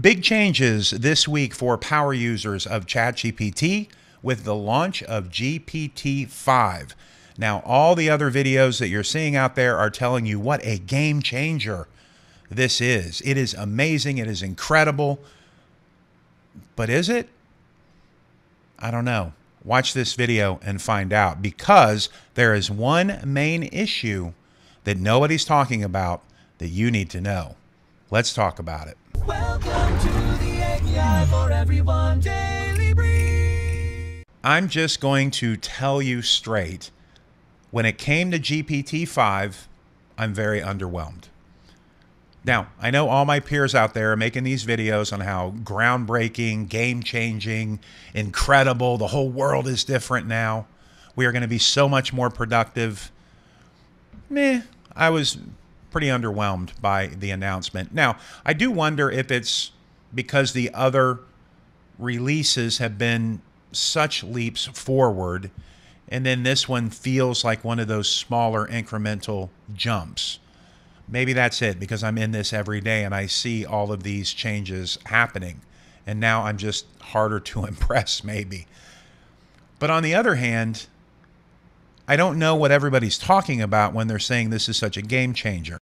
Big changes this week for power users of ChatGPT with the launch of GPT 5. Now, all the other videos that you're seeing out there are telling you what a game changer this is. It is amazing, it is incredible. But is it? I don't know. Watch this video and find out because there is one main issue that nobody's talking about that you need to know. Let's talk about it. Welcome to the for Everyone Daily Brief. I'm just going to tell you straight. When it came to GPT 5, I'm very underwhelmed. Now, I know all my peers out there are making these videos on how groundbreaking, game changing, incredible, the whole world is different now. We are going to be so much more productive. Meh, I was pretty underwhelmed by the announcement. Now, I do wonder if it's because the other releases have been such leaps forward, and then this one feels like one of those smaller incremental jumps. Maybe that's it because I'm in this every day and I see all of these changes happening. And now I'm just harder to impress, maybe. But on the other hand, I don't know what everybody's talking about when they're saying this is such a game changer.